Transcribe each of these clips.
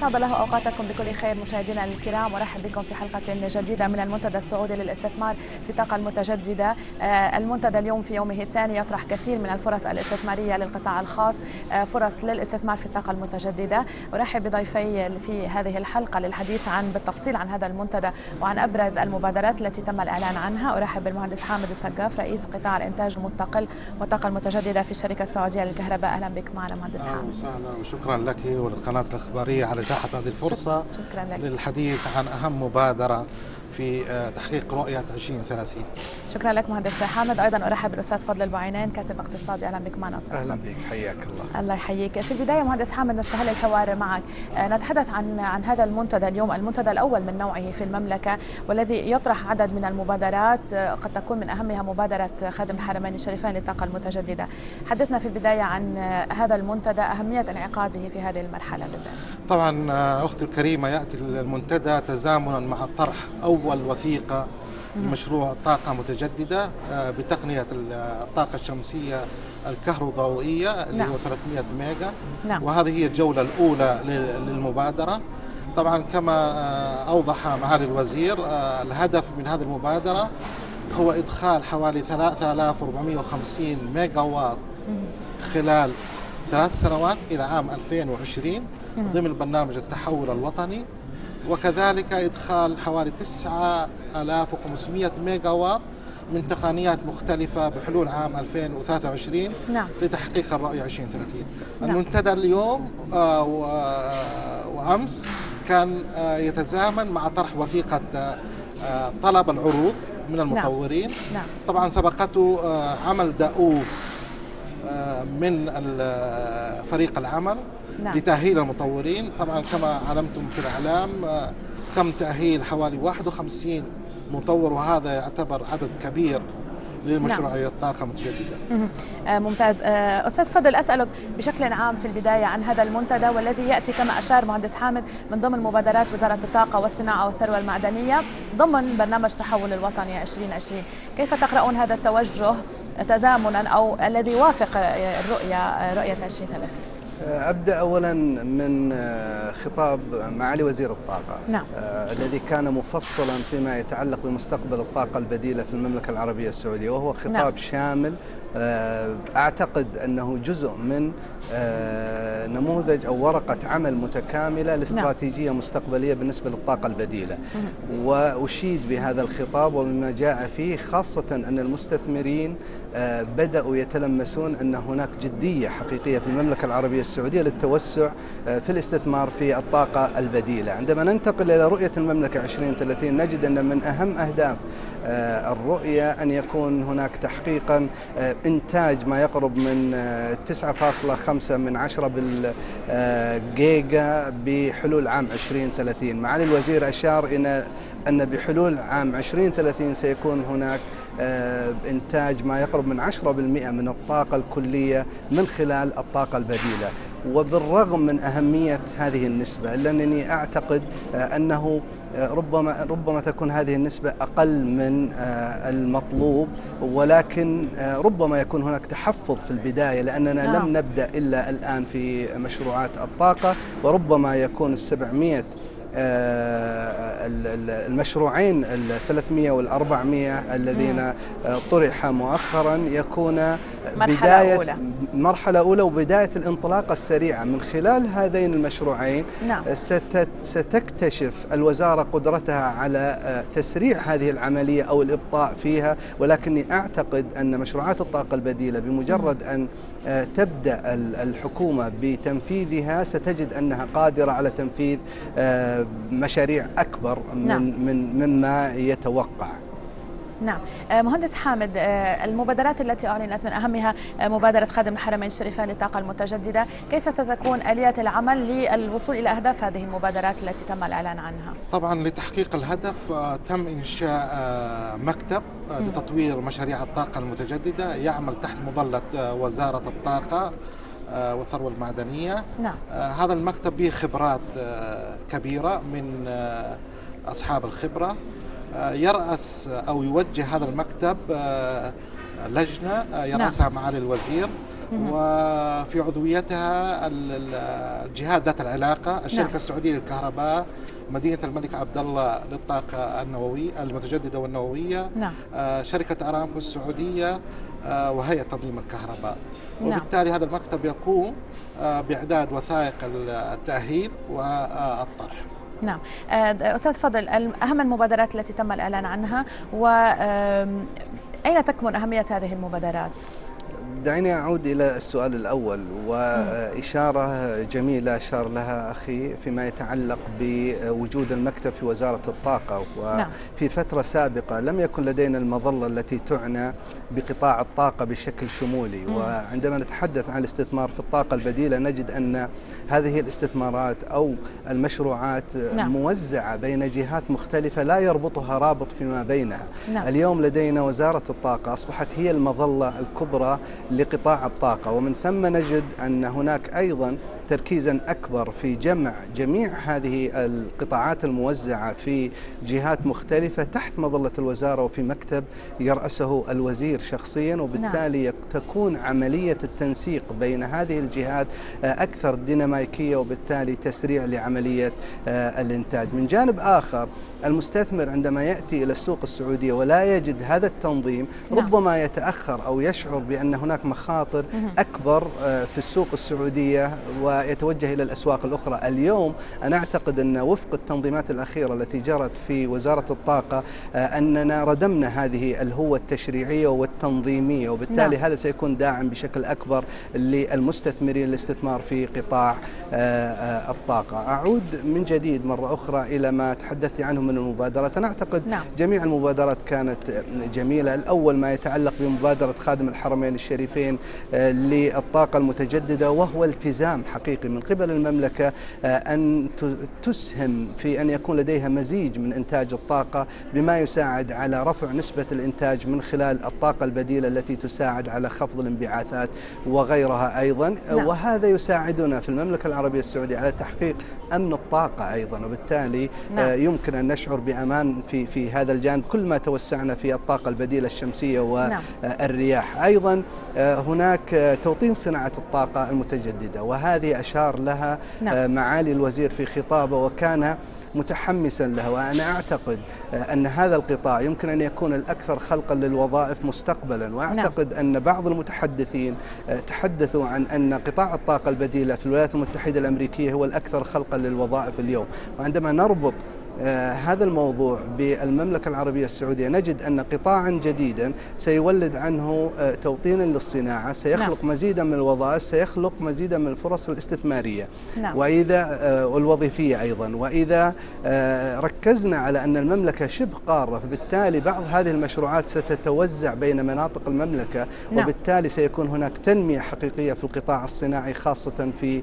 أسعد الله أوقاتكم بكل خير مشاهدينا الكرام ورحب بكم في حلقة جديدة من المنتدى السعودي للاستثمار في الطاقة المتجددة. المنتدى اليوم في يومه الثاني يطرح كثير من الفرص الاستثمارية للقطاع الخاص فرص للاستثمار في الطاقة المتجددة. أرحب بضيفي في هذه الحلقة للحديث عن بالتفصيل عن هذا المنتدى وعن أبرز المبادرات التي تم الإعلان عنها. أرحب بالمهندس حامد السقاف رئيس قطاع الإنتاج المستقل والطاقة المتجددة في الشركة السعودية للكهرباء. أهلا بك معنا مهندس حامد. أهلا وسهلا وشكرا لك وللقناة الإخبارية على إتاحة هذه الفرصة شكرا لك. للحديث عن أهم مبادرة في تحقيق رؤية 2030 شكرا لك مهندس حامد. أيضا أرحب بالأستاذ فضل البعينين كاتب اقتصادي أهلا بك معنا. أستاذ أهلا بك حياك الله. الله يحييك. في البداية مهندس حامد نستهل الحوار معك. نتحدث عن عن هذا المنتدى اليوم. المنتدى الأول من نوعه في المملكة والذي يطرح عدد من المبادرات قد تكون من أهمها مبادرة خادم الحرمين الشريفين للطاقة المتجددة. حدثنا في البداية عن هذا المنتدى أهمية انعقاده في هذه المرحلة بالذات. طبعا أختي الكريمة يأتي المنتدى تزامنا مع طرح أول وثيقة لمشروع طاقة متجددة بتقنية الطاقة الشمسية الكهروضوئية اللي نعم. هو 300 ميجا نعم. وهذه هي الجولة الأولى للمبادرة طبعا كما أوضح معالي الوزير الهدف من هذه المبادرة هو إدخال حوالي 3450 ميجا واط خلال ثلاث سنوات إلى عام 2020 ضمن برنامج التحول الوطني وكذلك إدخال حوالي 9500 ميجا واط من تقنيات مختلفة بحلول عام 2023 نعم. لتحقيق الرؤية 2030 نعم. المنتدى اليوم آه، و- وأمس كان آه، يتزامن مع طرح وثيقة آه، طلب العروض من المطورين نعم. طبعا سبقته عمل دؤوب من فريق العمل نعم. لتأهيل المطورين. طبعا كما علمتم في الإعلام آه، تم تأهيل حوالي 51 مطور وهذا يعتبر عدد كبير لمشروعية الطاقة المتجددة مهم. آه، ممتاز. آه، أستاذ فضل أسألك بشكل عام في البداية عن هذا المنتدى والذي يأتي كما أشار مهندس حامد من ضمن مبادرات وزارة الطاقة والصناعة والثروة المعدنية ضمن برنامج تحول الوطني 2020 كيف تقرؤون هذا التوجه تزامنا أو الذي يوافق الرؤية آه، رؤية 2030 أبدأ اولا من خطاب معالي وزير الطاقة. نعم. آه، الذي كان مفصلا فيما يتعلق بمستقبل الطاقة البديلة في المملكة العربية السعودية وهو خطاب نعم. شامل. آه، أعتقد أنه جزء من آه، نموذج أو ورقة عمل متكاملة لاستراتيجية مستقبلية بالنسبة للطاقة البديلة. وأشيد بهذا الخطاب ومما جاء فيه خاصة أن المستثمرين آه، بدأوا يتلمسون أن هناك جدية حقيقية في المملكة العربية السعودية للتوسع آه، في الاستثمار في الطاقة البديلة. عندما ننتقل إلى رؤية المملكة 2030 نجد أن من أهم أهداف آه، الرؤية أن يكون هناك تحقيقا آه، إنتاج ما يقرب من آه، 9.5 من 10 بالجيجا بحلول عام 2030 معالي الوزير أشار إلى أن بحلول عام 2030 سيكون هناك آه، إنتاج ما يقرب من 10% من الطاقة الكلية من خلال الطاقة البديلة وبالرغم من أهمية هذه النسبة إلا أنني أعتقد آه، أنه آه، ربما ربما تكون هذه النسبة أقل من المطلوب ولكن ربما يكون هناك تحفظ في البداية لأننا نعم. لم نبدأ إلا الآن في مشروعات الطاقة وربما يكون السبعمية ال- ال- المشروعين ال 300 وال 400 الذين آه، طرح مؤخرا يكون مرحلة بداية أولى. مرحلة أولى وبداية الانطلاقة السريعة من خلال هذين المشروعين نعم. ستت ستكتشف الوزارة قدرتها على آه، تسريع هذه العملية أو الإبطاء فيها ولكني أعتقد أن مشروعات الطاقة البديلة بمجرد أن آه، تبدأ ال- الحكومة بتنفيذها ستجد أنها قادرة على تنفيذ آه، مشاريع أكبر من نعم. من مما يتوقع نعم. آه، مهندس حامد آه، المبادرات التي أعلنت من أهمها آه، مبادرة خادم الحرمين الشريفين للطاقة المتجددة. كيف ستكون آلية العمل للوصول إلى أهداف هذه المبادرات التي تم الإعلان عنها؟ طبعا لتحقيق الهدف تم إنشاء مكتب لتطوير مشاريع الطاقة المتجددة. يعمل تحت مظلة وزارة الطاقة والثروة المعدنية. نعم. هذا المكتب به خبرات كبيرة من أصحاب الخبرة. يرأس أو يوجه هذا المكتب آه، لجنة آه، يرأسها معالي الوزير وفي عضويتها الجهات ذات العلاقة الشركة نعم. السعودية للكهرباء مدينة الملك عبد الله للطاقة النووية المتجددة والنووية نعم. آه شركة أرامكو السعودية آه وهيئة تنظيم الكهرباء نعم. وبالتالي هذا المكتب يقوم آه بإعداد وثائق التأهيل والطرح نعم آه، أستاذ فضل أهم المبادرات التي تم الإعلان عنها و أين تكمن أهمية هذه المبادرات؟ دعيني أعود إلى السؤال الأول وإشارة جميلة أشار لها أخي فيما يتعلق بوجود المكتب في وزارة الطاقة وفي نعم. فترة سابقة لم يكن لدينا المظلة التي تعنى بقطاع الطاقة بشكل شمولي وعندما نتحدث عن الاستثمار في الطاقة البديلة نجد أن هذه الاستثمارات أو المشروعات نعم. موزعة بين جهات مختلفة لا يربطها رابط فيما بينها نعم. اليوم لدينا وزارة الطاقة أصبحت هي المظلة الكبرى لقطاع الطاقة. ومن ثم نجد أن هناك أيضا تركيزا أكبر في جمع جميع هذه القطاعات الموزعة في جهات مختلفة تحت مظلة الوزارة وفي مكتب يرأسه الوزير شخصيا وبالتالي نعم. تكون عملية التنسيق بين هذه الجهات أكثر ديناميكية وبالتالي تسريع لعملية آه، الإنتاج من جانب آخر المستثمر عندما يأتي إلى السوق السعودية ولا يجد هذا التنظيم نعم. ربما يتأخر أو يشعر بأن هناك مخاطر أكبر آه، في السوق السعودية ويتوجه إلى الأسواق الأخرى اليوم أنا أعتقد أن وفق التنظيمات الأخيرة التي جرت في وزارة الطاقة آه، أننا ردمنا هذه الهوة التشريعية والتنظيمية وبالتالي نعم. هذا سيكون داعم بشكل أكبر للمستثمرين الاستثمار في قطاع آه، الطاقة أعود من جديد مرة أخرى إلى ما تحدثت عنه من المبادرات أنا أعتقد نعم. جميع المبادرات كانت جميلة الأول ما يتعلق بمبادرة خادم الحرمين الشريفين آه، للطاقة المتجددة وهو التزام حقيقي من قبل المملكة آه، أن تسهم في أن يكون لديها مزيج من إنتاج الطاقة بما يساعد على رفع نسبة الإنتاج من خلال الطاقة البديلة التي تساعد على خفض الانبعاثات وغيرها أيضا نعم. وهذا يساعدنا في المملكة العربية السعودية على تحقيق أمن الطاقة أيضا وبالتالي نعم. آه، يمكن أن نشعر بأمان في في هذا الجانب كل ما توسعنا في الطاقة البديلة الشمسية والرياح نعم. أيضا آه، هناك آه، توطين صناعة الطاقة المتجددة وهذه أشار لها نعم. آه، معالي الوزير في خطابه وكان متحمسا لها وأنا أعتقد أن هذا القطاع يمكن أن يكون الأكثر خلقا للوظائف مستقبلا وأعتقد نعم. أن بعض المتحدثين تحدثوا عن أن قطاع الطاقة البديلة في الولايات المتحدة الأمريكية هو الأكثر خلقا للوظائف اليوم وعندما نربط آه، هذا الموضوع بالمملكة العربية السعودية نجد أن قطاعا جديدا سيولد عنه آه، توطينا للصناعة سيخلق نعم. مزيدا من الوظائف سيخلق مزيدا من الفرص الاستثمارية نعم. وإذا آه، والوظيفية أيضا وإذا ركزنا على أن المملكة شبه قارة فبالتالي بعض هذه المشروعات ستتوزع بين مناطق المملكة نعم. وبالتالي سيكون هناك تنمية حقيقية في القطاع الصناعي خاصة في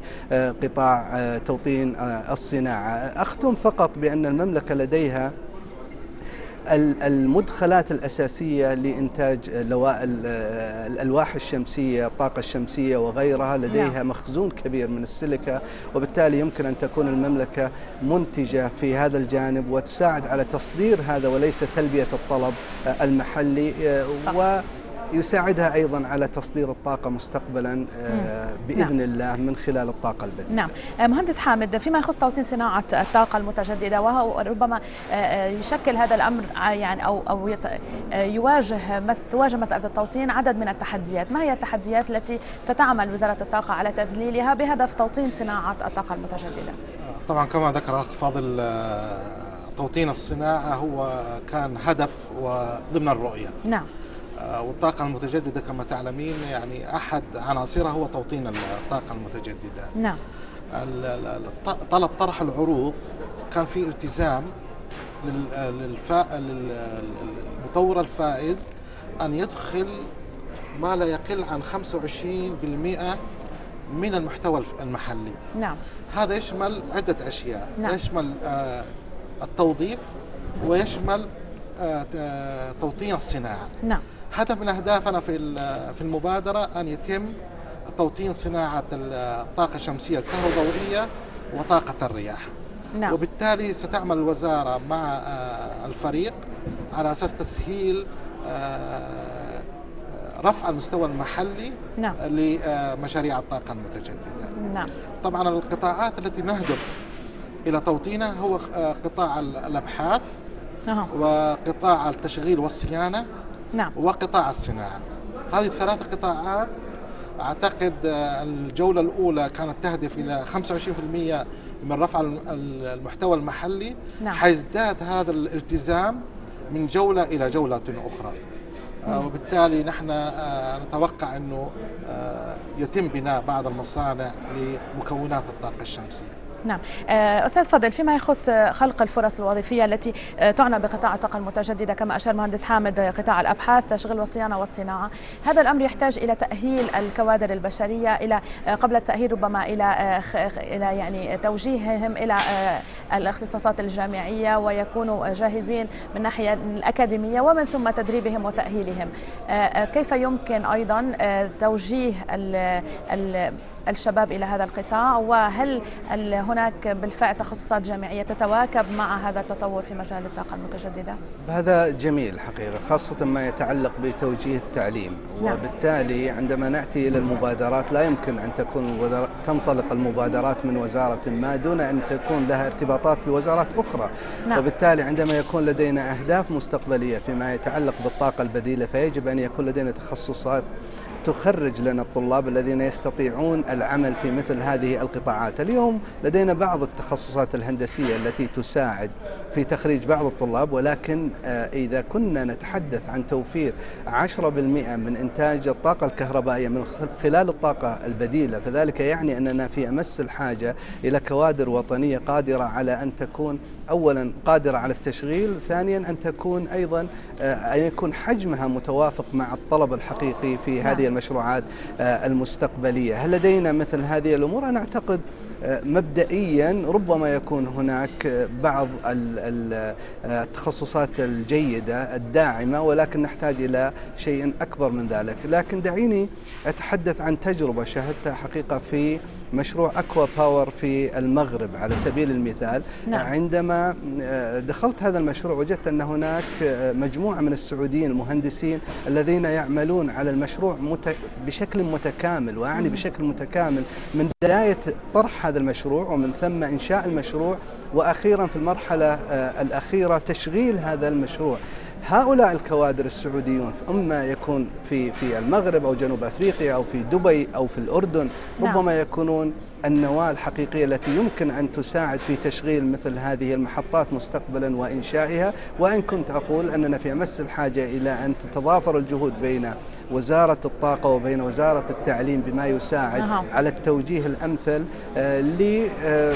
قطاع توطين الصناعة أختم فقط بأن المملكة المملكة لديها المدخلات الأساسية لإنتاج الألواح الشمسية الطاقة الشمسية وغيرها. لديها نعم. مخزون كبير من السيليكا وبالتالي يمكن أن تكون المملكة منتجة في هذا الجانب وتساعد على تصدير هذا وليس تلبية الطلب المحلي. و يساعدها أيضا على تصدير الطاقة مستقبلا آه، بإذن نعم. الله من خلال الطاقة البديلة. نعم. آه، مهندس حامد فيما يخص توطين صناعة الطاقة المتجددة وهو ربما آه، يشكل هذا الأمر يعني أو أو يواجه تواجه مسألة التوطين عدد من التحديات. ما هي التحديات التي ستعمل وزارة الطاقة على تذليلها بهدف توطين صناعة الطاقة المتجددة؟ طبعا كما ذكر الأخ فاضل توطين الصناعة هو كان هدف وضمن الرؤية. نعم. والطاقة المتجددة كما تعلمين يعني أحد عناصرها هو توطين الطاقة المتجددة. نعم. طلب طرح العروض كان في التزام للمطور الفائز أن يدخل ما لا يقل عن 25% من المحتوى المحلي. نعم. هذا يشمل عدة أشياء. نعم. يشمل آه، التوظيف ويشمل آه، توطين الصناعة. نعم. هدف من أهدافنا في في المبادرة أن يتم توطين صناعة الطاقة الشمسية الكهروضوئية وطاقة الرياح نعم. وبالتالي ستعمل الوزارة مع آه، الفريق على أساس تسهيل آه، رفع المستوى المحلي نعم. لمشاريع الطاقة المتجددة نعم طبعا القطاعات التي نهدف إلى توطينها هو آه، قطاع الأبحاث أها. وقطاع التشغيل والصيانة نعم. وقطاع الصناعة. هذه الثلاث قطاعات أعتقد آه، الجولة الأولى كانت تهدف إلى 25% من رفع الم- المحتوى المحلي نعم. حيزداد هذا الالتزام من جولة إلى جولة أخرى. آه، وبالتالي نحن آه، نتوقع أنه يتم بناء بعض المصانع لمكونات الطاقة الشمسية. نعم. آه، أستاذ فضل فيما يخص خلق الفرص الوظيفية التي آه، تعنى بقطاع الطاقة المتجددة كما أشار مهندس حامد آه، قطاع الأبحاث تشغيل والصيانة والصناعة هذا الأمر يحتاج إلى تأهيل الكوادر البشرية إلى آه، قبل التأهيل ربما خ- إلى يعني توجيههم آه، الاختصاصات الجامعية ويكونوا جاهزين من الناحية الأكاديمية ومن ثم تدريبهم وتأهيلهم. آه، كيف يمكن أيضا آه، توجيه ال- الشباب إلى هذا القطاع وهل هناك بالفعل تخصصات جامعية تتواكب مع هذا التطور في مجال الطاقة المتجددة؟ هذا جميل حقيقة خاصة ما يتعلق بتوجيه التعليم نعم. وبالتالي عندما نأتي إلى المبادرات لا يمكن أن تكون تنطلق المبادرات من وزارة ما دون أن تكون لها ارتباطات بوزارات أخرى نعم. وبالتالي عندما يكون لدينا أهداف مستقبلية فيما يتعلق بالطاقة البديلة فيجب أن يكون لدينا تخصصات تخرج لنا الطلاب الذين يستطيعون العمل في مثل هذه القطاعات اليوم لدينا بعض التخصصات الهندسية التي تساعد في تخريج بعض الطلاب ولكن آه، إذا كنا نتحدث عن توفير 10% من إنتاج الطاقة الكهربائية من خل- خلال الطاقة البديلة فذلك يعني أننا في أمس الحاجة إلى كوادر وطنية قادرة على أن تكون أولا قادرة على التشغيل ثانيا أن تكون أيضا آه، أن يكون حجمها متوافق مع الطلب الحقيقي في نعم. هذه المشروعات آه، المستقبلية. هل لدينا مثل هذه الأمور؟ أنا أعتقد آه، مبدئيا ربما يكون هناك آه، بعض ال- ال- التخصصات الجيدة الداعمة ولكن نحتاج إلى شيء أكبر من ذلك. لكن دعيني أتحدث عن تجربة شاهدتها حقيقة في مشروع أكوا باور في المغرب على سبيل المثال. نعم. عندما آه، دخلت هذا المشروع وجدت أن هناك آه، مجموعة من السعوديين المهندسين الذين يعملون على المشروع مت- بشكل متكامل وأعني بشكل متكامل من بداية طرح هذا المشروع ومن ثم إنشاء المشروع وأخيرا في المرحلة آه، الأخيرة تشغيل هذا المشروع. هؤلاء الكوادر السعوديون أما يكون في في المغرب أو جنوب أفريقيا أو في دبي أو في الأردن نعم. ربما يكونون النواة الحقيقية التي يمكن أن تساعد في تشغيل مثل هذه المحطات مستقبلا وإنشائها وإن كنت أقول أننا في أمس الحاجة إلى أن تتضافر الجهود بين وزارة الطاقة وبين وزارة التعليم بما يساعد أها. على التوجيه الأمثل آه، ل آه،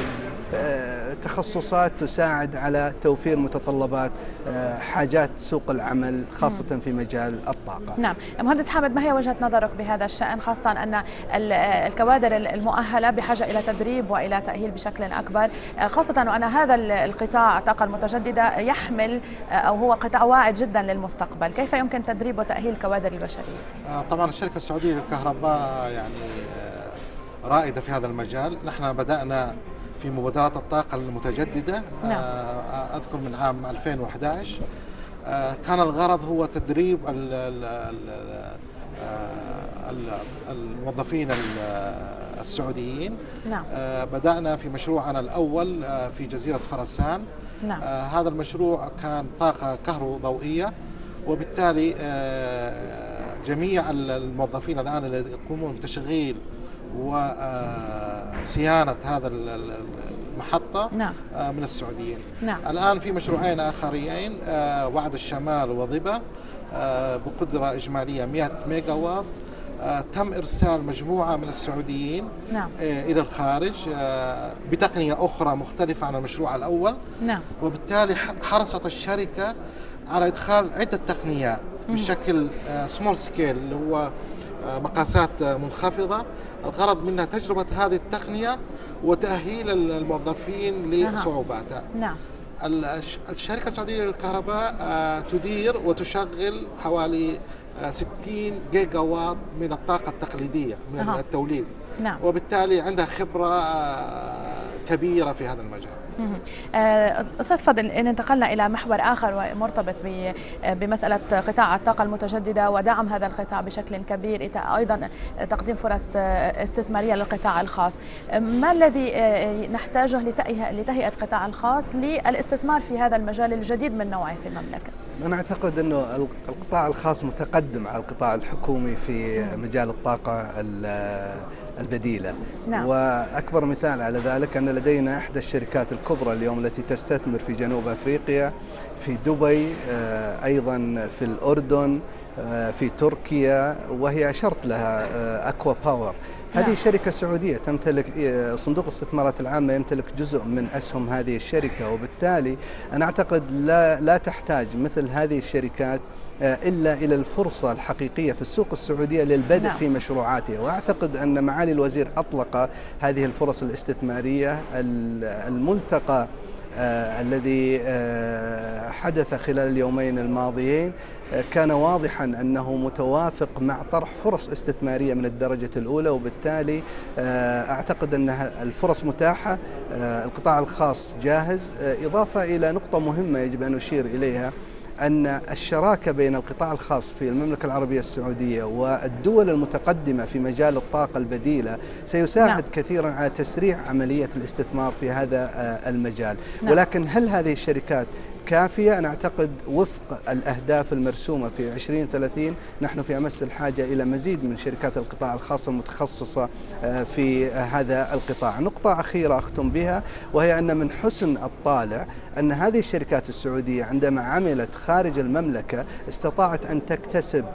تخصصات تساعد على توفير متطلبات آه، حاجات سوق العمل خاصة في مجال الطاقة. نعم. مهندس حامد ما هي وجهة نظرك بهذا الشأن خاصة أن ال- الكوادر المؤهلة بحاجة إلى تدريب وإلى تأهيل بشكل أكبر؟ آه، خاصة وأن هذا ال- القطاع الطاقة المتجددة يحمل آه، أو هو قطاع واعد جدا للمستقبل. كيف يمكن تدريب وتأهيل الكوادر البشرية؟ آه، طبعا الشركة السعودية للكهرباء يعني آه، رائدة في هذا المجال. نحن بدأنا في مبادرات الطاقة المتجددة. نعم. آه، أذكر من عام 2011 آه، كان الغرض هو تدريب ال- ال- ال- آه، ال- الموظفين ال- السعوديين. نعم. آه، بدأنا في مشروعنا الأول آه، في جزيرة فرسان. نعم. آه، هذا المشروع كان طاقة كهروضوئية وبالتالي آه، جميع ال- الموظفين الآن الذين يقومون بتشغيل وصيانة هذا ال- ال- المحطة نعم. آه، من السعوديين نعم. الآن في مشروعين آخرين آه، وعد الشمال وضبا آه، بقدرة إجمالية 100 ميجا واط تم إرسال مجموعة من السعوديين نعم. إلى الخارج بتقنية أخرى مختلفة عن المشروع الأول نعم وبالتالي حرصت الشركة على إدخال عدة تقنيات بشكل small scale اللي هو مقاسات آه، منخفضة الغرض منها تجربة هذه التقنية وتأهيل ال- الموظفين. لصعوباتها نعم ال- الش- الشركة السعودية للكهرباء آه، تدير وتشغل حوالي آه، 60 جيجا واط من الطاقة التقليدية من. التوليد نعم. وبالتالي عندها خبرة آه، كبيرة في هذا المجال. آه، أستاذ فضل إن انتقلنا إلى محور آخر ومرتبط بمسألة قطاع الطاقة المتجددة ودعم هذا القطاع بشكل كبير أيضا تقديم فرص استثمارية للقطاع الخاص. ما الذي آه، نحتاجه لتهيئة القطاع الخاص للاستثمار في هذا المجال الجديد من نوعه في المملكة؟ أنا أعتقد أنه القطاع الخاص متقدم على القطاع الحكومي في مجال الطاقة البديلة نعم. وأكبر مثال على ذلك أن لدينا إحدى الشركات الكبرى اليوم التي تستثمر في جنوب أفريقيا في دبي آه، أيضا في الأردن في تركيا وهي أشرت لها آه، باور هذه نعم. الشركة سعودية تمتلك صندوق الاستثمارات العامة يمتلك جزء من أسهم هذه الشركة وبالتالي أنا أعتقد لا, لا تحتاج مثل هذه الشركات آه، إلا إلى الفرصة الحقيقية في السوق السعودية للبدء نعم. في مشروعاتها وأعتقد أن معالي الوزير أطلق هذه الفرص الاستثمارية الملتقى آه الذي آه حدث خلال اليومين الماضيين آه كان واضحا أنه متوافق مع طرح فرص استثمارية من الدرجة الأولى وبالتالي آه أعتقد أن الفرص متاحة آه، القطاع الخاص جاهز. آه، إضافة إلى نقطة مهمة يجب أن نشير إليها. أن الشراكة بين القطاع الخاص في المملكة العربية السعودية والدول المتقدمة في مجال الطاقة البديلة سيساعد نعم. كثيرا على تسريع عملية الاستثمار في هذا آه، المجال نعم. ولكن هل هذه الشركات كافية. أنا أعتقد وفق الأهداف المرسومة في 2030 نحن في أمس الحاجة إلى مزيد من شركات القطاع الخاص المتخصصة آه، في هذا القطاع. نقطة أخيرة أختم بها وهي أن من حسن الطالع أن هذه الشركات السعودية عندما عملت خارج المملكة استطاعت أن تكتسب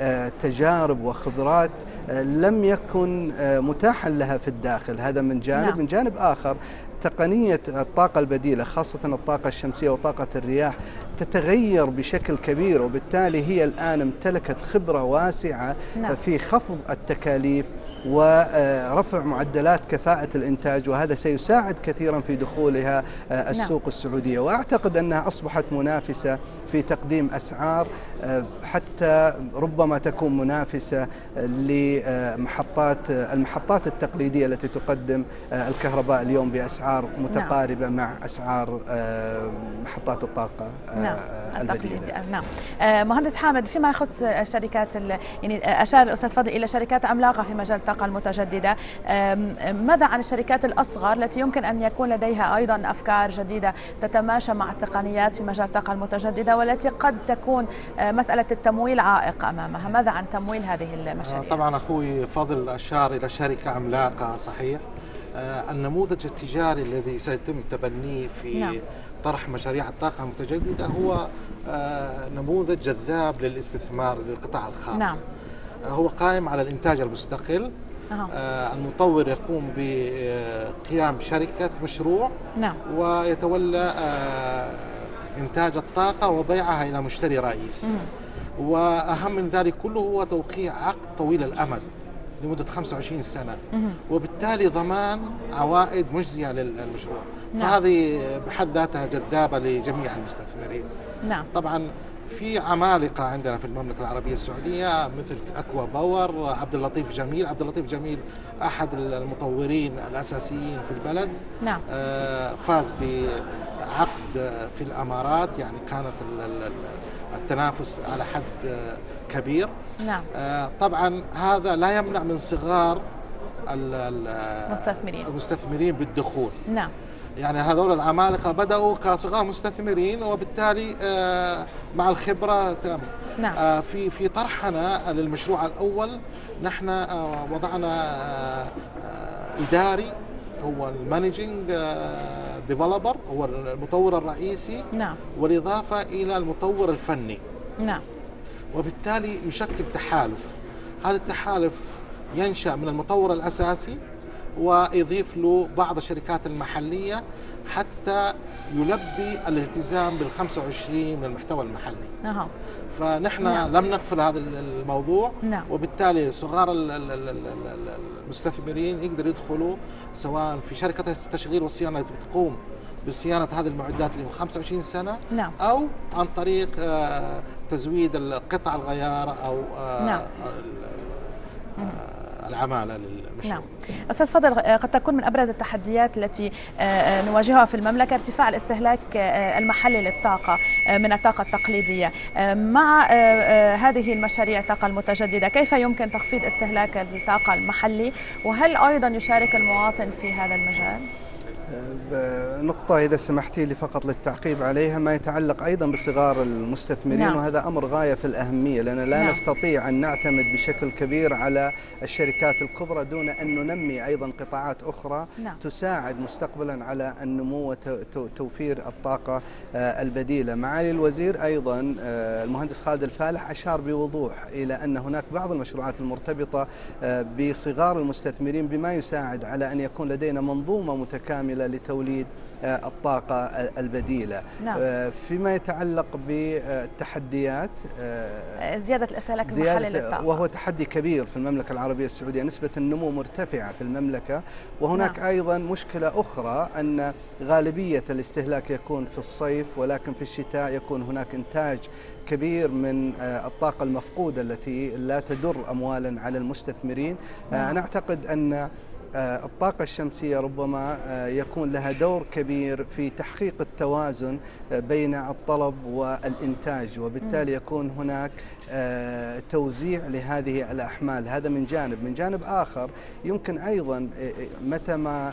آه، تجارب وخبرات آه، لم يكن متاحا لها في الداخل. هذا من جانب. نعم. من جانب آخر تقنية الطاقة البديلة خاصة الطاقة الشمسية وطاقة الرياح تتغير بشكل كبير وبالتالي هي الآن امتلكت خبرة واسعة نعم. في خفض التكاليف ورفع معدلات كفاءة الإنتاج وهذا سيساعد كثيرا في دخولها نعم. السوق السعودية وأعتقد أنها أصبحت منافسة في تقديم أسعار آه، حتى ربما تكون منافسة لمحطات المحطات التقليدية التي تقدم آه، الكهرباء اليوم بأسعار متقاربة نعم. مع أسعار آه، محطات الطاقة نعم. التقليدية نعم مهندس حامد فيما يخص الشركات يعني أشار الأستاذ فضل إلى شركات عملاقة في مجال الطاقة المتجددة ماذا عن الشركات الأصغر التي يمكن أن يكون لديها أيضا أفكار جديدة تتماشى مع التقنيات في مجال الطاقة المتجددة والتي قد تكون مسألة التمويل عائق أمامها ماذا عن تمويل هذه المشاريع؟ طبعا أخوي فضل أشار إلى شركة عملاقة صحيح آه، النموذج التجاري الذي سيتم تبنيه في نعم. طرح مشاريع الطاقة المتجددة هو آه، نموذج جذاب للاستثمار للقطاع الخاص نعم. آه، هو قائم على الإنتاج المستقل أه. المطور يقوم بقيام شركة مشروع نعم. ويتولى إنتاج الطاقة وبيعها إلى مشتري رئيس. وأهم من ذلك كله هو توقيع عقد طويل الأمد لمدة 25 سنة. وبالتالي ضمان عوائد مجزية للمشروع. نعم. فهذه بحد ذاتها جذابة لجميع المستثمرين. نعم. طبعا في عمالقة عندنا في المملكة العربية السعودية مثل أكوا باور عبد اللطيف جميل. عبد اللطيف جميل أحد المطورين الأساسيين في البلد. نعم. آه فاز عقد في الامارات يعني كانت التنافس على حد كبير. نعم. آه، طبعا هذا لا يمنع من صغار المستثمرين المستثمرين بالدخول. نعم. يعني هذول العمالقة بدأوا كصغار مستثمرين وبالتالي آه، مع الخبرة تم نعم. آه، في في طرحنا للمشروع الأول نحن وضعنا إداري هو ال managing developer هو المطور الرئيسي نعم. والإضافة إلى المطور الفني. نعم. وبالتالي يشكل تحالف. هذا التحالف ينشأ من المطور الأساسي ويضيف له بعض الشركات المحلية حتى يلبي الالتزام بال 25 من المحتوى المحلي. أه. فنحن نعم. لم نقفل هذا الموضوع نعم. وبالتالي صغار المستثمرين يقدروا يدخلوا سواء في شركة التشغيل والصيانة التي تقوم بصيانة هذه المعدات اللي 25 سنة نعم. أو عن طريق آه، تزويد القطع الغيار أو آه، نعم. العمالة للمشروع. نعم. أستاذ فضل قد تكون من أبرز التحديات التي نواجهها في المملكة ارتفاع الاستهلاك المحلي للطاقة من الطاقة التقليدية. مع هذه المشاريع الطاقة المتجددة كيف يمكن تخفيض استهلاك الطاقة المحلي؟ وهل أيضا يشارك المواطن في هذا المجال؟ نقطة إذا سمحتي لي فقط للتعقيب عليها ما يتعلق أيضا بصغار المستثمرين نعم. وهذا أمر غاية في الأهمية لأن لا نعم. نستطيع أن نعتمد بشكل كبير على الشركات الكبرى دون أن ننمي أيضا قطاعات أخرى نعم. تساعد مستقبلا على النمو وتوفير الطاقة آه، البديلة معالي الوزير أيضا آه، المهندس خالد الفالح أشار بوضوح إلى أن هناك بعض المشروعات المرتبطة آه، بصغار المستثمرين بما يساعد على أن يكون لدينا منظومة متكاملة لتوليد آه، الطاقة البديلة نعم. آه، فيما يتعلق بالتحديات آه، زيادة الاستهلاك المحلي للطاقة وهو تحدي كبير في المملكة العربية السعودية نسبة النمو مرتفعة في المملكة وهناك نعم. أيضا مشكلة أخرى أن غالبية الاستهلاك يكون في الصيف ولكن في الشتاء يكون هناك إنتاج كبير من الطاقة المفقودة التي لا تدر أموالا على المستثمرين نعم. أنا أعتقد أن آه، الطاقة الشمسية ربما آه، يكون لها دور كبير في تحقيق التوازن آه، بين الطلب والإنتاج وبالتالي يكون هناك توزيع لهذه الأحمال. هذا من جانب. من جانب آخر يمكن أيضا متى ما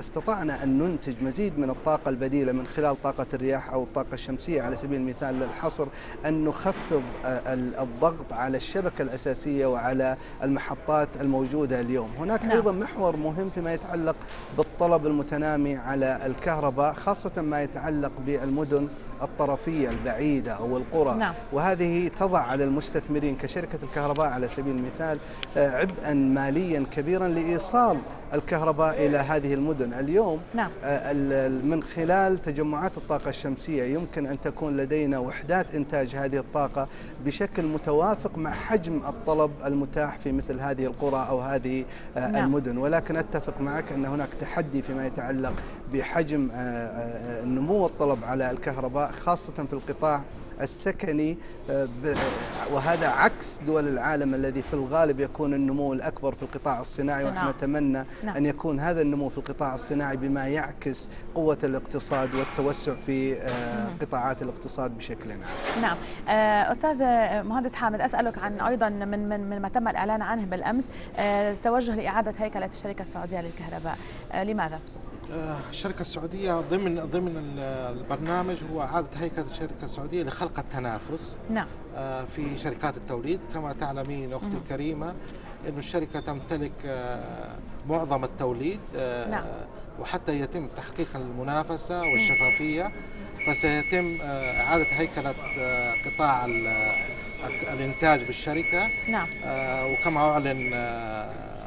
استطعنا أن ننتج مزيد من الطاقة البديلة من خلال طاقة الرياح أو الطاقة الشمسية على سبيل المثال للحصر أن نخفض الضغط على الشبكة الأساسية وعلى المحطات الموجودة اليوم. هناك نعم. أيضا محور محور مهم فيما يتعلق بالطلب المتنامي على الكهرباء خاصة ما يتعلق بالمدن الطرفية البعيدة أو القرى نعم. وهذه تضع على المستثمرين كشركة الكهرباء على سبيل المثال آه، عبئا ماليا كبيرا لإيصال الكهرباء إلى هذه المدن اليوم نعم. آه، من خلال تجمعات الطاقة الشمسية يمكن أن تكون لدينا وحدات إنتاج هذه الطاقة بشكل متوافق مع حجم الطلب المتاح في مثل هذه القرى أو هذه آه، نعم. المدن ولكن أتفق معك أن هناك تحدي فيما يتعلق بحجم نمو الطلب على الكهرباء خاصة في القطاع السكني آه، وهذا عكس دول العالم الذي في الغالب يكون النمو الأكبر في القطاع الصناعي ونحن نتمنى نعم. أن يكون هذا النمو في القطاع الصناعي بما يعكس قوة الاقتصاد والتوسع في آه، قطاعات الاقتصاد بشكل عام. نعم. آه، أستاذ مهندس حامد أسألك عن أيضا من من من ما تم الإعلان عنه بالأمس توجه لإعادة هيكلة الشركة السعودية للكهرباء. لماذا؟ الشركة السعودية ضمن ضمن البرنامج هو إعادة هيكلة الشركة السعودية لخلق التنافس نعم. آه، في شركات التوليد. كما تعلمين أختي الكريمة أن الشركة تمتلك آه، معظم التوليد آه، نعم. وحتى يتم تحقيق المنافسة والشفافية. فسيتم إعادة هيكلة قطاع الإنتاج بالشركة. نعم. وكما أعلن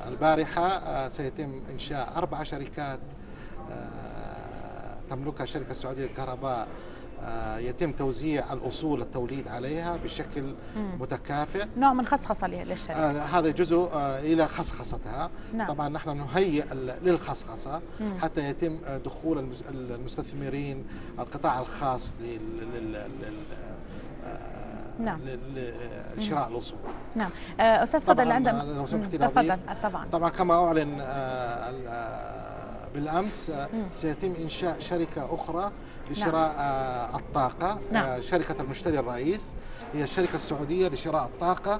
البارحة سيتم إنشاء أربع شركات آه، تملكها الشركة السعودية للكهرباء آه، يتم توزيع الأصول التوليد عليها بشكل. متكافئ. نوع من خصخصة للشركة. آه هذا جزء آه إلى خصخصتها. نعم. طبعا نحن نهيئ للخصخصة مم. حتى يتم دخول المستثمرين القطاع الخاص نعم. لشراء الأصول. نعم. أستاذ فضل عندما لو سمحتي تفضل طبعا طبعا كما أعلن بالأمس سيتم إنشاء شركة أخرى لشراء نعم. آه، الطاقة نعم. آه، شركة المشتري الرئيس هي الشركة السعودية لشراء الطاقة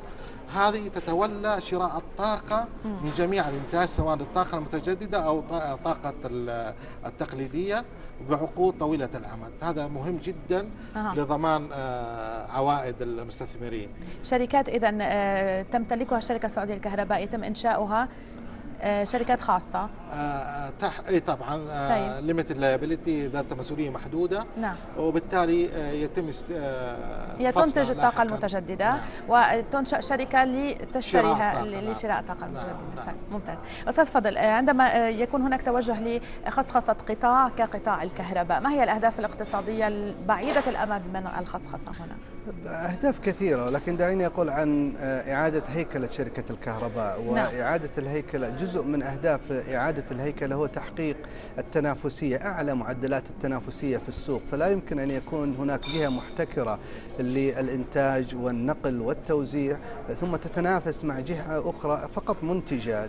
هذه تتولى شراء الطاقة من جميع الإنتاج سواء الطاقة المتجددة أو طاقة التقليدية بعقود طويلة الأمد هذا مهم جدا أه. لضمان آه، عوائد المستثمرين شركات إذا تمتلكها الشركة السعودية للكهرباء يتم إنشاؤها آه، شركات خاصة آه تح... إي طبعا آه طيب. limited liability ذات مسؤولية محدودة نعم وبالتالي آه يتم است... آه هي تنتج الطاقة المتجددة نعم. وتنشأ شركة لتشتريها لشراء الطاقه نعم. المتجدده نعم. طيب ممتاز أستاذ فضل آه عندما آه يكون هناك توجه لخصخصة قطاع كقطاع الكهرباء ما هي الأهداف الاقتصادية البعيدة الأمد من الخصخصة هنا أهداف كثيرة ولكن دعيني أقول عن آه، إعادة هيكلة شركة الكهرباء نعم. وإعادة الهيكلة. جزء من أهداف إعادة الهيكلة هو تحقيق التنافسية أعلى معدلات التنافسية في السوق. فلا يمكن أن يكون هناك جهة محتكرة للإنتاج والنقل والتوزيع ثم تتنافس مع جهة أخرى فقط منتجة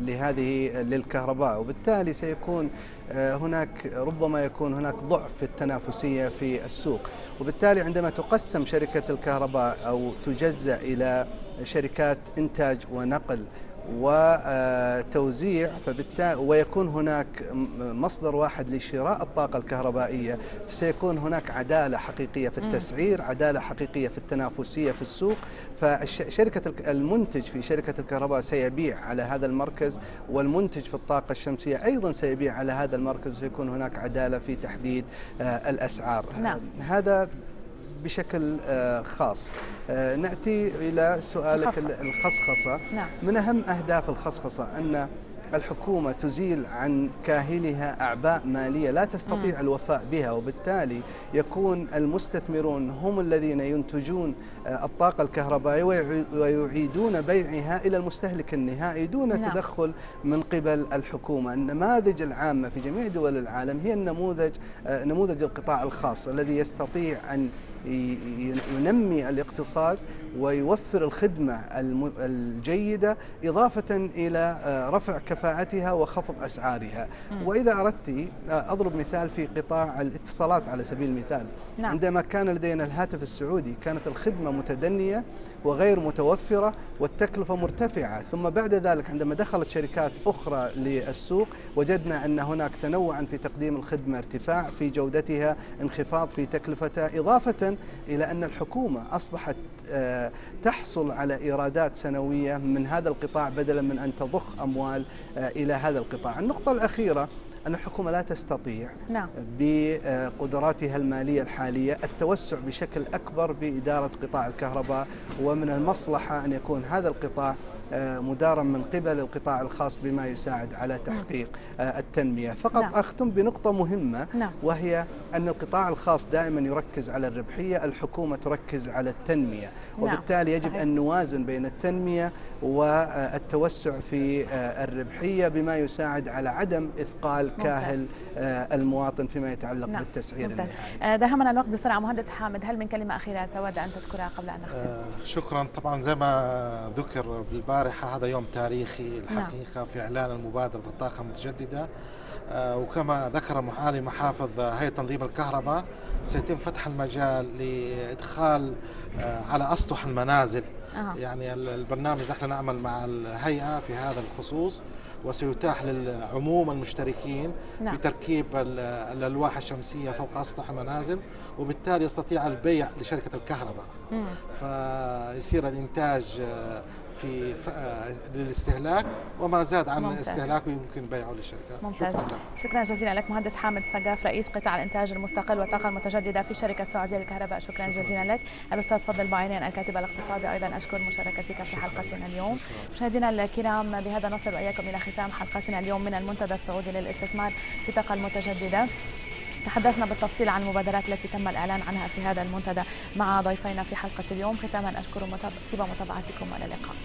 لهذه للكهرباء. وبالتالي سيكون آه، هناك ربما يكون هناك ضعف في التنافسية في السوق. وبالتالي عندما تقسم شركة الكهرباء أو تجزأ إلى شركات إنتاج ونقل وتوزيع فبالتالي ويكون هناك مصدر واحد لشراء الطاقة الكهربائية. سيكون هناك عدالة حقيقية في التسعير عدالة حقيقية في التنافسية في السوق. فشركة المنتج في شركة الكهرباء سيبيع على هذا المركز والمنتج في الطاقة الشمسية أيضا سيبيع على هذا المركز وسيكون هناك عدالة في تحديد آه، الأسعار. نعم. هذا بشكل آه، خاص آه، نأتي إلى سؤالك الخصخصة, الخصخصة. نعم. من أهم أهداف الخصخصة أن الحكومة تزيل عن كاهلها أعباء مالية لا تستطيع الوفاء بها وبالتالي يكون المستثمرون هم الذين ينتجون آه، الطاقة الكهربائية ويعيدون بيعها إلى المستهلك النهائي دون نعم. تدخل من قبل الحكومة النماذج العامة في جميع دول العالم هي النموذج نموذج القطاع الخاص الذي يستطيع أن ينمي الاقتصاد ويوفر الخدمة الجيدة إضافة إلى آه، رفع كفاءتها وخفض أسعارها. وإذا أردت آه، أضرب مثال في قطاع الاتصالات على سبيل المثال. نعم. عندما كان لدينا الهاتف السعودي كانت الخدمة متدنية وغير متوفرة والتكلفة مرتفعة. ثم بعد ذلك عندما دخلت شركات أخرى للسوق وجدنا أن هناك تنوعا في تقديم الخدمة ارتفاع في جودتها انخفاض في تكلفتها إضافة إلى أن الحكومة أصبحت آه، تحصل على إيرادات سنوية من هذا القطاع بدلا من أن تضخ أموال آه، إلى هذا القطاع. النقطة الأخيرة أن الحكومة لا تستطيع نعم. بقدراتها المالية الحالية التوسع بشكل أكبر بإدارة قطاع الكهرباء ومن المصلحة أن يكون هذا القطاع مدارا من قبل القطاع الخاص بما يساعد على تحقيق آه، التنمية فقط نعم. أختم بنقطة مهمة نعم. وهي أن القطاع الخاص دائما يركز على الربحية الحكومة تركز على التنمية نعم. وبالتالي يجب صحيح. أن نوازن بين التنمية والتوسع في آه، الربحية بما يساعد على عدم إثقال ممتاز. كاهل المواطن فيما يتعلق نعم. بالتسعير ممتاز. النهائي دهمنا الوقت بسرعة مهندس حامد هل من كلمة أخيرة تود أن تذكرها قبل أن نختم؟ آه شكرا طبعا زي ما ذكر بالبارحة هذا يوم تاريخي الحقيقة نعم. في إعلان المبادرة الطاقة المتجددة آه وكما ذكر معالي محافظ هيئة تنظيم الكهرباء سيتم فتح المجال لإدخال آه على أسطح المنازل أه. يعني البرنامج نحن نعمل مع الهيئة في هذا الخصوص وسيتاح للعموم المشتركين نعم. بتركيب الألواح الشمسية فوق أسطح المنازل وبالتالي يستطيع البيع لشركة الكهرباء مم. فيصير الإنتاج آه، في للاستهلاك وما زاد عن ممتاز. الاستهلاك يمكن بيعه للشركات ممتاز. شكرا, شكرا جزيلا لك مهندس حامد سقاف رئيس قطاع الإنتاج المستقل والطاقة المتجددة في الشركة السعودية للكهرباء. شكرا, شكرا. جزيلا لك. الأستاذ فضل بعينين الكاتب الاقتصادي أيضا. أشكر مشاركتك في حلقتنا اليوم. مشاهدينا الكرام بهذا نصل واياكم إلى ختام حلقتنا اليوم من المنتدى السعودي للاستثمار في الطاقة المتجددة. تحدثنا بالتفصيل عن المبادرات التي تم الإعلان عنها في هذا المنتدى مع ضيفينا في حلقة اليوم. ختاما أشكر طيب متابعتكم والى اللقاء.